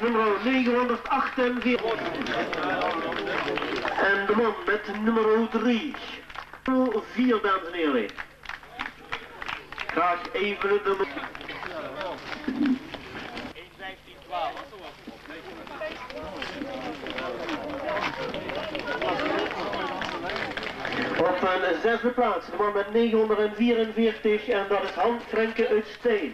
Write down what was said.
Nummer 948 En de man met nummer 3. 4, dames en heren. Graag even de... Op een zesde plaats, de man met 944 en dat is Hans Frenke uit Steen.